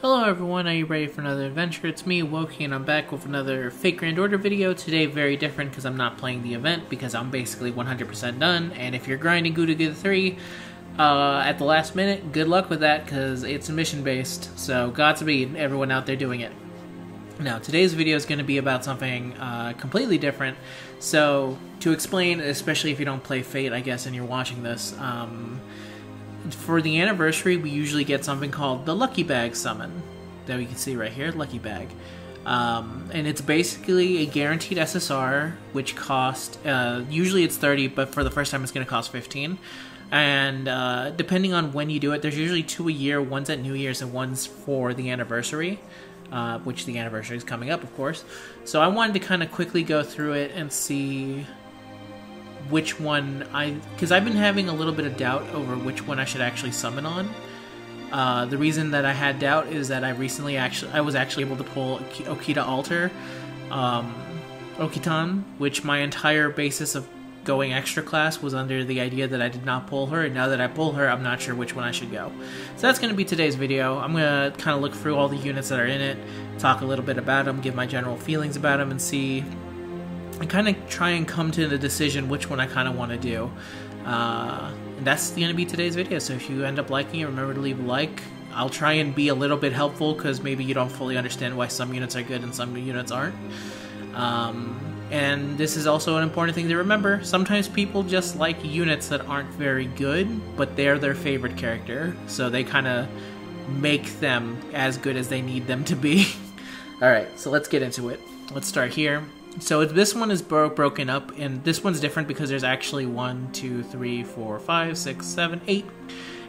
Hello everyone, are you ready for another adventure? It's me, Wokey, and I'm back with another Fate Grand Order video. Today, very different because I'm not playing the event because I'm basically 100% done. And if you're grinding to Goo 3 uh, at the last minute, good luck with that because it's a mission based. So, Godspeed, everyone out there doing it. Now, today's video is going to be about something uh, completely different. So, to explain, especially if you don't play Fate, I guess, and you're watching this, um, for the anniversary, we usually get something called the Lucky Bag Summon that we can see right here, Lucky Bag. Um, and it's basically a guaranteed SSR, which cost uh, usually it's 30, but for the first time it's going to cost 15. And uh, depending on when you do it, there's usually two a year. One's at New Year's and one's for the anniversary, uh, which the anniversary is coming up, of course. So I wanted to kind of quickly go through it and see which one I because I've been having a little bit of doubt over which one I should actually summon on. Uh, the reason that I had doubt is that I recently actually I was actually able to pull Okita Alter, um, Okitan, which my entire basis of going extra class was under the idea that I did not pull her, and now that I pull her, I'm not sure which one I should go. So that's going to be today's video. I'm going to kind of look through all the units that are in it, talk a little bit about them, give my general feelings about them, and see I kind of try and come to the decision which one I kind of want to do. Uh, and that's going to be today's video. So if you end up liking it, remember to leave a like. I'll try and be a little bit helpful because maybe you don't fully understand why some units are good and some units aren't. Um, and this is also an important thing to remember. Sometimes people just like units that aren't very good, but they're their favorite character. So they kind of make them as good as they need them to be. Alright, so let's get into it. Let's start here. So this one is bro- broken up, and this one's different because there's actually one, two, three, four, five, six, seven, eight,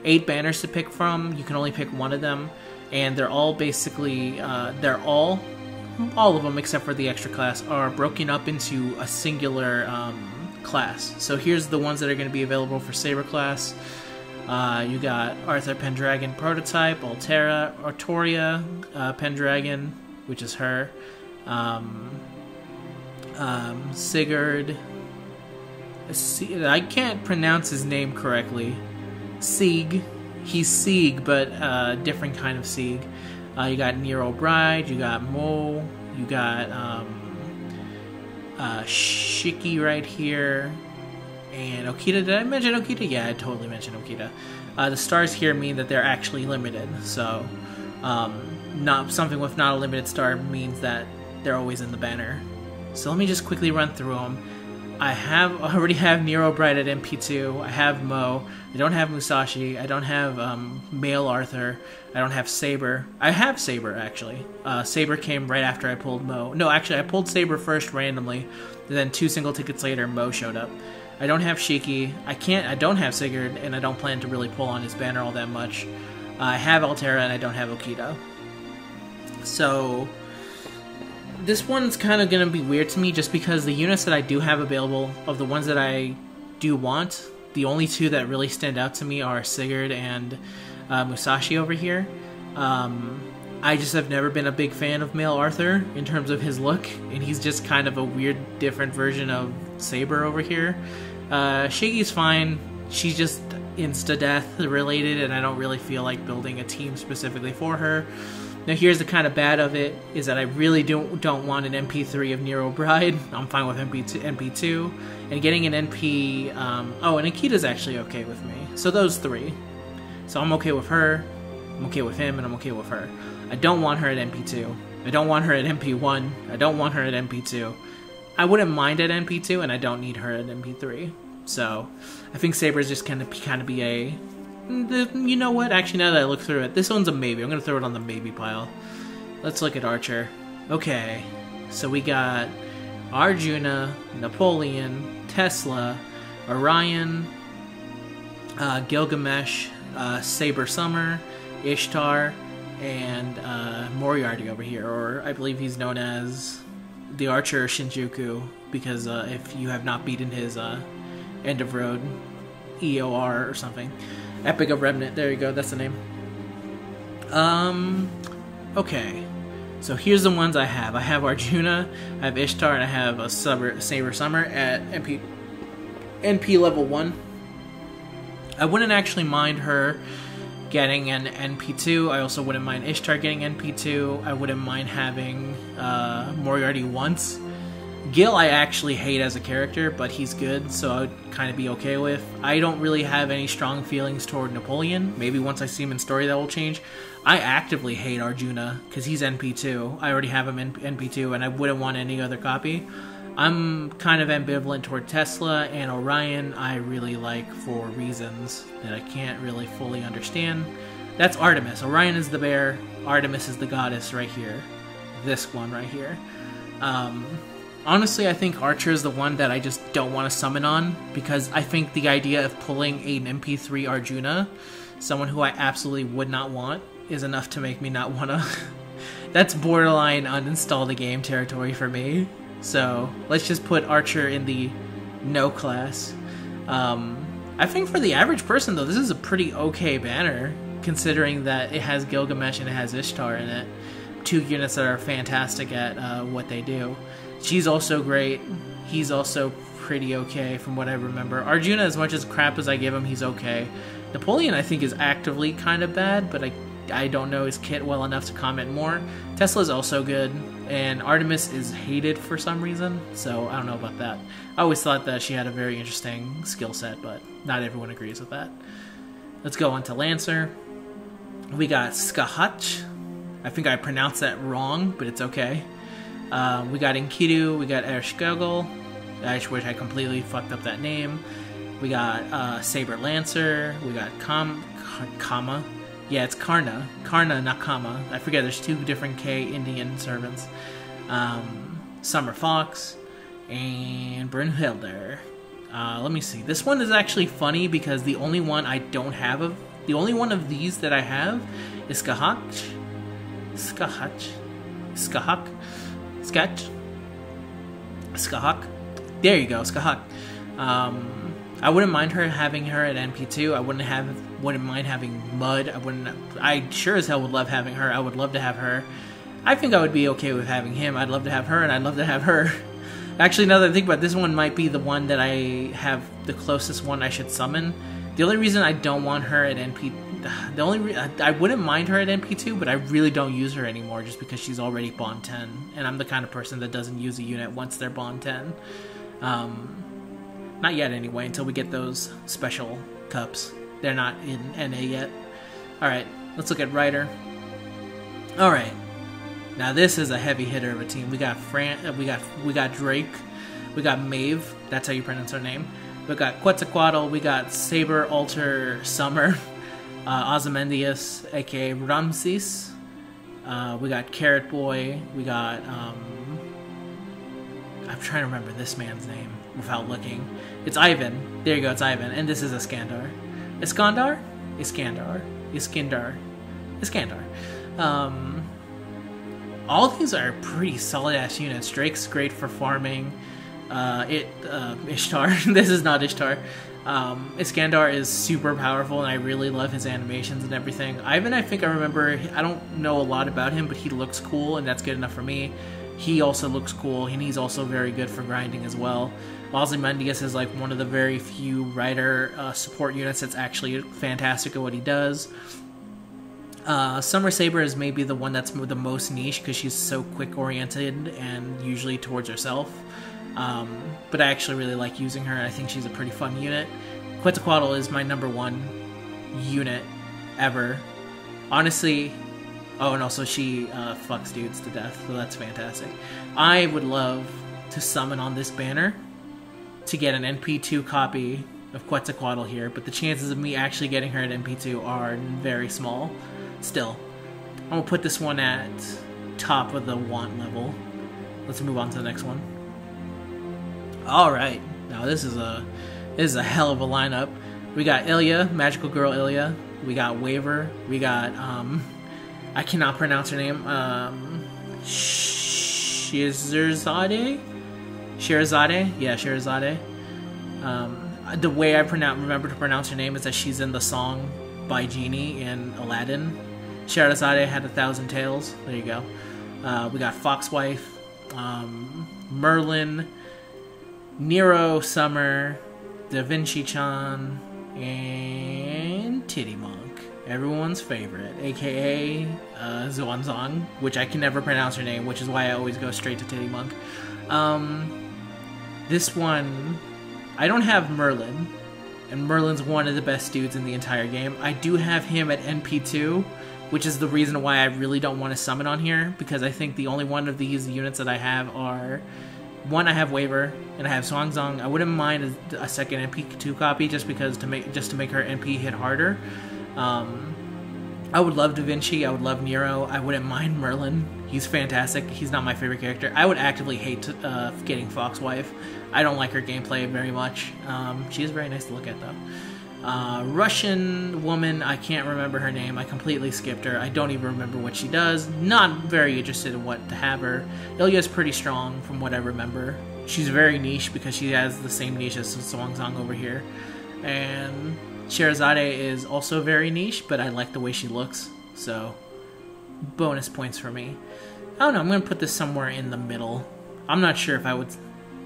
eight banners to pick from. You can only pick one of them, and they're all basically uh, they're all all of them except for the extra class are broken up into a singular um, class. So here's the ones that are going to be available for Saber class. Uh, you got Arthur Pendragon prototype, Altera, Artoria uh, Pendragon, which is her. Um, um, Sigurd. I can't pronounce his name correctly. Sieg. He's Sieg, but uh, different kind of Sieg. Uh, you got Nero Bride, you got Mo, you got um, uh, Shiki right here, and Okita. Did I mention Okita? Yeah, I totally mentioned Okita. Uh, the stars here mean that they're actually limited, so um, not something with not a limited star means that they're always in the banner. So let me just quickly run through them. I have already have Nero Bride at NP2. I have Mo. I don't have Musashi. I don't have um, male Arthur. I don't have Saber. I have Saber actually. Uh, Saber came right after I pulled Mo. No, actually, I pulled Saber first randomly. And then two single tickets later, Mo showed up. I don't have Shiki. I can't. I don't have Sigurd, and I don't plan to really pull on his banner all that much. Uh, I have Altera, and I don't have Okita. So this one's kind of going to be weird to me just because the units that I do have available, of the ones that I do want, the only two that really stand out to me are Sigurd and uh, Musashi over here. Um, I just have never been a big fan of male Arthur in terms of his look, and he's just kind of a weird, different version of Saber over here. Uh, Shiki's fine. She's just insta death related, and I don't really feel like building a team specifically for her. Now here's the kind of bad of it is that I really don't don't want an NP3 of Nero Bride. I'm fine with NP2, NP2 and getting an NP. Um, oh, and Okita's actually okay with me. So those three. So I'm okay with her. I'm okay with him, and I'm okay with her. I don't want her at NP2. I don't want her at NP1. I don't want her at NP2. I wouldn't mind at NP2, and I don't need her at NP3. So I think Saber's just kind of kind of be a the, you know what? Actually, now that I look through it, this one's a maybe. I'm going to throw it on the maybe pile. Let's look at Archer. Okay, so we got Arjuna, Napoleon, Tesla, Orion, uh, Gilgamesh, uh, Saber Summer, Ishtar, and uh, Moriarty over here, or I believe he's known as the Archer Shinjuku, because uh, if you have not beaten his uh, End of Road EOR or something. Epic of Remnant. There you go. That's the name. Um, okay. So here's the ones I have. I have Arjuna, I have Ishtar, and I have a Saber, Saber Summer at NP NP level one. I wouldn't actually mind her getting an NP2. I also wouldn't mind Ishtar getting NP2. I wouldn't mind having uh, Moriarty once. Gil, I actually hate as a character, but he's good, so I would kind of be okay with. I don't really have any strong feelings toward Napoleon. Maybe once I see him in story that will change. I actively hate Arjuna because he's NP2. I already have him in NP2, and I wouldn't want any other copy. I'm kind of ambivalent toward Tesla and Orion. I really like for reasons that I can't really fully understand. That's Artemis. Orion is the bear. Artemis is the goddess right here. This one right here. Um, honestly, I think Archer is the one that I just don't want to summon on because I think the idea of pulling an NP3 Arjuna, someone who I absolutely would not want, is enough to make me not want to. That's borderline uninstall the game territory for me. So let's just put Archer in the no class. Um, I think for the average person, though, this is a pretty okay banner considering that it has Gilgamesh and it has Ishtar in it. Two units that are fantastic at uh, what they do. She's also great. He's also pretty okay from what I remember. Arjuna, as much as crap as I give him, he's okay. Napoleon, I think, is actively kind of bad, but I, I don't know his kit well enough to comment more. Tesla's also good, and Artemis is hated for some reason, so I don't know about that. I always thought that she had a very interesting skill set, but not everyone agrees with that. Let's go on to Lancer. We got Skahach. I think I pronounced that wrong, but it's okay. Um, we got Enkidu, we got Ereshkigal, wish I completely fucked up that name. We got uh, Saber Lancer, we got Kam, Kama. Yeah, it's Karna. Karna, not Kama. I forget, there's two different K Indian servants. Um, Summer Fox, and Brunhilde. Uh, let me see. This one is actually funny because the only one I don't have of the only one of these that I have is Skahach. Skahach. Skahach. Sketch. Skahak. There you go, Skahak. Um, I wouldn't mind her having her at NP2. I wouldn't have wouldn't mind having Mud. I wouldn't. I sure as hell would love having her. I would love to have her. I think I would be okay with having him. I'd love to have her, and I'd love to have her. Actually, now that I think about it, this one might be the one that I have the closest one I should summon. The only reason I don't want her at NP the only re- I wouldn't mind her at MP2, but I really don't use her anymore just because she's already Bond 10, and I'm the kind of person that doesn't use a unit once they're Bond 10. Um, not yet, anyway, until we get those special cups. They're not in NA yet. All right, let's look at Rider. All right, now this is a heavy hitter of a team. We got Fran, uh, we got we got Drake, we got Maeve. That's how you pronounce her name. We got Quetzalcoatl. We got Saber Alter Summer. uh, Ozymandias, aka Ramses. Uh, we got Carrot Boy. We got. Um, I'm trying to remember this man's name without looking. It's Ivan. There you go. It's Ivan, and this is Iskandar. Iskandar. Iskandar. Iskandar. Iskandar. Um, all these are pretty solid ass units. Drake's great for farming. Uh, it uh, Ishtar. this is not Ishtar. Um, Iskandar is super powerful, and I really love his animations and everything. Ivan, I think I remember. I don't know a lot about him, but he looks cool, and that's good enough for me. He also looks cool, and he's also very good for grinding as well. Ozymandias is like one of the very few Rider uh, support units that's actually fantastic at what he does. Uh, Summer Saber is maybe the one that's the most niche because she's so quick oriented and usually towards herself. Um, but I actually really like using her. I think she's a pretty fun unit. Quetzalcoatl is my number one unit ever. Honestly, oh, and also she uh, fucks dudes to death, so that's fantastic. I would love to summon on this banner to get an NP2 copy of Quetzalcoatl here, but the chances of me actually getting her at NP2 are very small. Still, I'm gonna put this one at top of the want level. Let's move on to the next one. All right, now this is a this is a hell of a lineup. We got Ilya, Magical Girl Ilya. We got Waver. We got um, I cannot pronounce her name. Um, Shirzade. Shirazade. Yeah, Shirazade. Um, the way I pronounce remember to pronounce her name is that she's in the song by Genie in Aladdin. Shirazade had a thousand tales. There you go. Uh, we got Foxwife, um, Merlin, Nero Summer, Da Vinci Chan, and Titty Monk. everyone's favorite, aka uh, Xuanzang, which I can never pronounce her name, which is why I always go straight to Titty Monk. Um, this one, I don't have Merlin, and Merlin's one of the best dudes in the entire game. I do have him at NP2, which is the reason why I really don't want to summon on here, because I think the only one of these units that I have are one I have Waver and I have Xuanzang. I wouldn't mind a, a, second NP2 copy just because to make just to make her NP hit harder. Um, I would love Da Vinci. I would love Nero. I wouldn't mind Merlin. He's fantastic. He's not my favorite character. I would actively hate uh, getting Foxwife. I don't like her gameplay very much. Um, she is very nice to look at though. Uh, Russian woman, I can't remember her name. I completely skipped her. I don't even remember what she does. Not very interested in what to have her. Ilya's pretty strong from what I remember. She's very niche because she has the same niche as Xuanzang over here. And Scheherazade is also very niche, but I like the way she looks. So, bonus points for me. I don't know, I'm going to put this somewhere in the middle. I'm not sure if I would...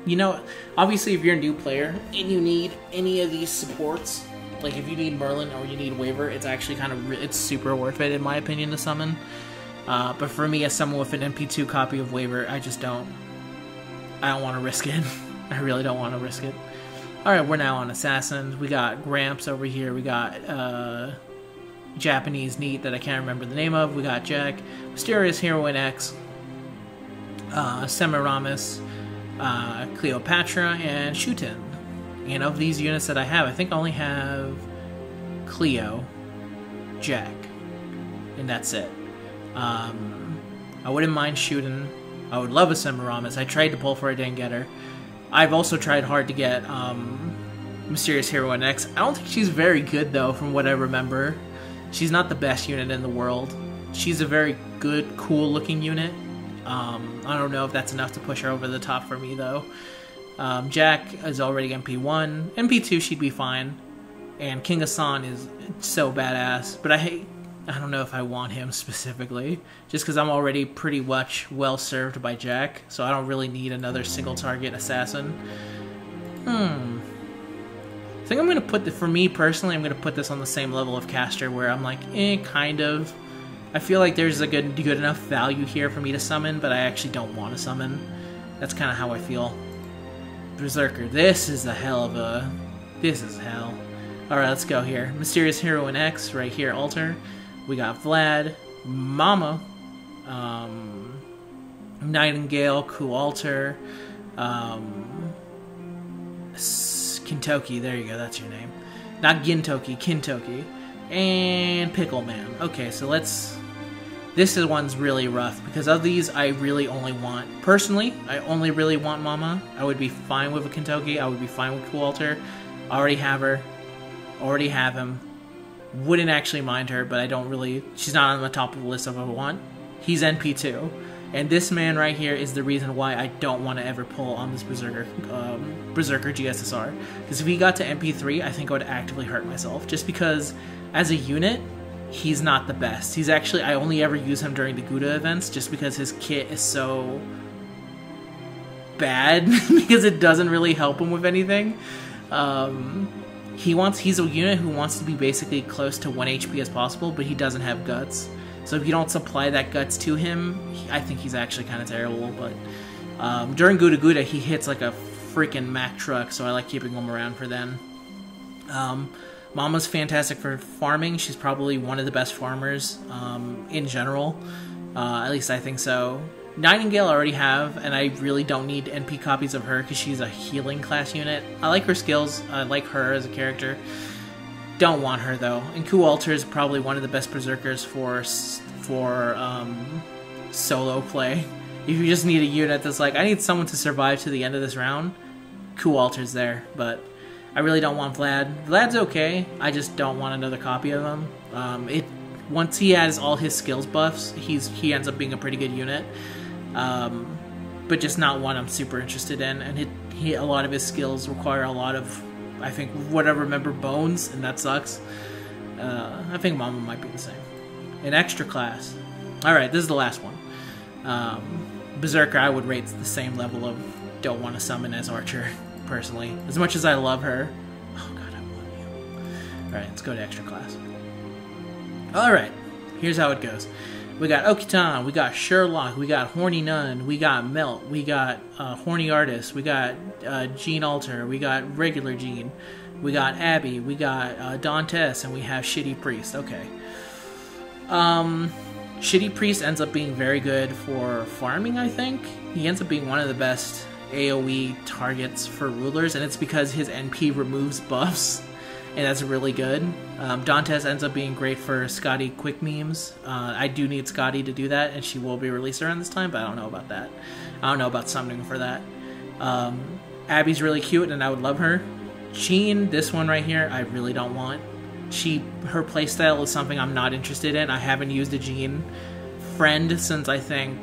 You know, obviously if you're a new player and you need any of these supports, like if you need Merlin or you need Waver, it's actually kind of it's super worth it in my opinion to summon. Uh, but for me, as someone with an NP2 copy of Waver, I just don't. I don't want to risk it. I really don't want to risk it. All right, we're now on assassins. We got Gramps over here. We got uh, Japanese Neat that I can't remember the name of. We got Jack, Mysterious Heroine X, uh, Semiramis, uh, Cleopatra, and Shuten. And of these units that I have, I think I only have Cleo, Jack, and that's it. Um, I wouldn't mind shooting. I would love a Semiramis. I tried to pull for it, didn't get her. I've also tried hard to get um, Mysterious Heroine X. I don't think she's very good, though, from what I remember. She's not the best unit in the world. She's a very good, cool looking unit. Um, I don't know if that's enough to push her over the top for me, though. Um, Jack is already NP1. NP2 she'd be fine. And King Hassan is so badass. But I hate. I don't know if I want him specifically. Just because I'm already pretty much well served by Jack. So I don't really need another single target assassin. Hmm. I think I'm going to put the. For me personally, I'm going to put this on the same level of Caster where I'm like, eh, kind of. I feel like there's a good, good enough value here for me to summon, but I actually don't want to summon. That's kind of how I feel. Berserker. This is a hell of a... This is hell. Alright, let's go here. Mysterious Heroine X, right here, Alter. We got Vlad, Mama, um, Nightingale, Alter, um, Kintoki, there you go, that's your name. Not Gintoki, Kintoki. And Pickleman. Okay, so let's this is one's really rough because of these, I really only want personally. I only really want Mama. I would be fine with a Kintoki. I would be fine with Ku Alter. Already have her. Already have him. Wouldn't actually mind her, but I don't really. She's not on the top of the list of what I want. He's NP two, and this man right here is the reason why I don't want to ever pull on this Berserker um, Berserker GSSR. Because if he got to NP three, I think I would actively hurt myself. Just because as a unit, he's not the best. He's actually I only ever use him during the Gouda events just because his kit is so bad because it doesn't really help him with anything. Um, he wants he's a unit who wants to be basically close to 1 HP as possible, but he doesn't have guts. So if you don't supply that guts to him, he, I think he's actually kind of terrible. But um, during Guda Guda, he hits like a freaking Mack truck, so I like keeping him around for then. Um, Mama's fantastic for farming. She's probably one of the best farmers um, in general. Uh, at least I think so. Nightingale I already have, and I really don't need NP copies of her because she's a healing class unit. I like her skills. I like her as a character. Don't want her though. And Ku Alter is probably one of the best berserkers for for um, solo play. If you just need a unit that's like, I need someone to survive to the end of this round, Ku Alter's there. But I really don't want Vlad. Vlad's okay. I just don't want another copy of him. Um, it once he has all his skills buffs, he's he ends up being a pretty good unit. Um, but just not one I'm super interested in. And he, he a lot of his skills require a lot of, I think, whatever remember bones, and that sucks. Uh, I think Mama might be the same. An extra class. All right, this is the last one. Um, Berserker, I would rate the same level of don't want to summon as Archer personally. As much as I love her. Oh god, I want you. Alright, let's go to extra class. Alright, here's how it goes. We got Okitan, we got Sherlock, we got Horny Nun, we got Melt, we got uh, Horny Artist, we got uh, Gene Alter, we got Regular Gene, we got Abby, we got uh, Dantes, and we have Shitty Priest. Okay. Um, Shitty Priest ends up being very good for farming, I think. He ends up being one of the best AoE targets for rulers, and it's because his NP removes buffs and that's really good. Um, Dantes ends up being great for Skadi quick memes. Uh, I do need Skadi to do that, and she will be released around this time, but I don't know about that. I don't know about summoning for that. Um, Abby's really cute, and I would love her. Jean, this one right here, I really don't want. She, her playstyle is something I'm not interested in. I haven't used a Jean friend since I think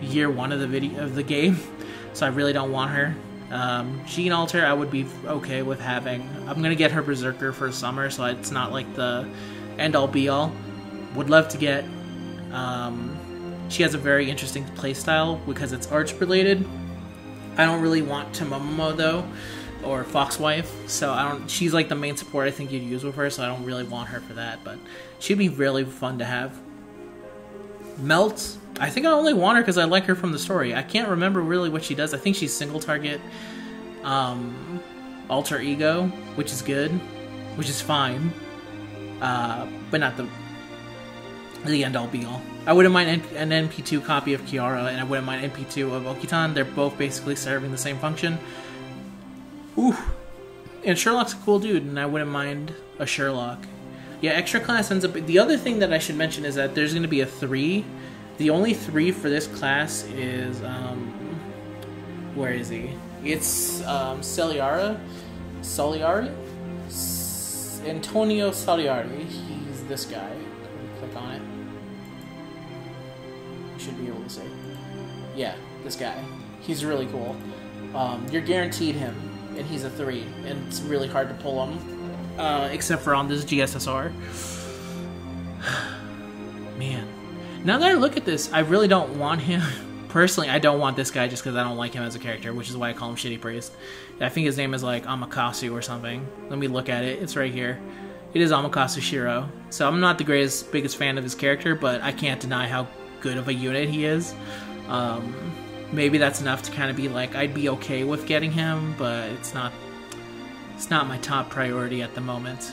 year one of the video of the game, so I really don't want her. Um, Gene Alter, I would be okay with having. I'm gonna get her Berserker for summer, so it's not like the end all be all. Would love to get. Um, she has a very interesting playstyle because it's arch related. I don't really want Tomomomo though, or Foxwife. So I don't. She's like the main support I think you'd use with her, so I don't really want her for that. But she'd be really fun to have. Melt, I think I only want her because I like her from the story. I can't remember really what she does. I think she's single target, um, alter ego, which is good, which is fine, uh, but not the the end all be all. I wouldn't mind an NP2 copy of Kiara, and I wouldn't mind NP2 of Okitan. They're both basically serving the same function. Ooh, and Sherlock's a cool dude, and I wouldn't mind a Sherlock. Yeah, extra class ends up. The other thing that I should mention is that there's going to be a three. The only three for this class is um, where is he? It's um, Celiara, Soliari, S- Antonio Salieri. He's this guy. Click on it. You should be able to see. Yeah, this guy. He's really cool. Um, you're guaranteed him, and he's a three, and it's really hard to pull him uh, except for on this GSSR. Man, now that I look at this, I really don't want him. Personally, I don't want this guy just because I don't like him as a character, which is why I call him Shitty Priest. I think his name is like Amakasu or something. Let me look at it. It's right here. It is Amakusa Shiro. So I'm not the greatest, biggest fan of his character, but I can't deny how good of a unit he is. Um, maybe that's enough to kind of be like, I'd be okay with getting him, but it's not it's not my top priority at the moment.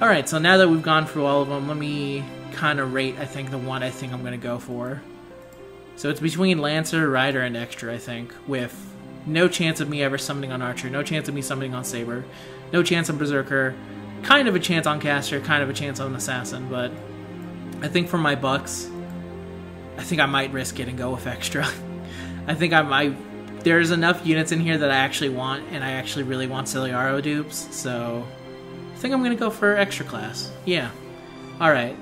Alright, so now that we've gone through all of them, let me kind of rate, I think, the one I think I'm going to go for. So it's between Lancer, Rider, and Extra, I think, with no chance of me ever summoning on Archer, no chance of me summoning on Saber, no chance on Berserker, kind of a chance on Caster, kind of a chance on Assassin, but I think for my bucks, I think I might risk it and go with Extra. I think I might there's enough units in here that I actually want, and I actually really want Ciliaro dupes, so I think I'm gonna go for extra class. Yeah. Alright.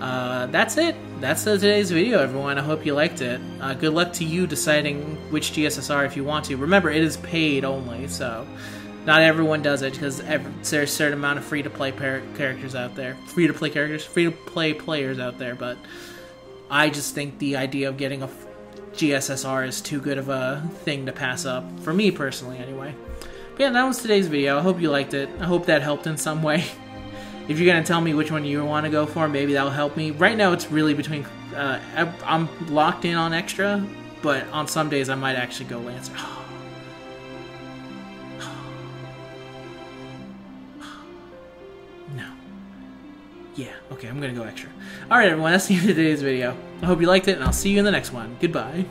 Uh, that's it. That's today's video, everyone. I hope you liked it. Uh, good luck to you deciding which GSSR if you want to. Remember, it is paid only, so not everyone does it because there's a certain amount of free-to-play characters out there. Free-to-play characters, free-to-play players out there, but I just think the idea of getting a GSSR is too good of a thing to pass up, for me personally, anyway. But yeah, that was today's video. I hope you liked it. I hope that helped in some way. if you're gonna tell me which one you want to go for, maybe that'll help me. Right now, it's really between. Uh, I'm locked in on extra, but on some days I might actually go Lancer. no. Yeah, okay, I'm gonna go extra. Alright everyone, that's the end of today's video. I hope you liked it, and I'll see you in the next one. Goodbye.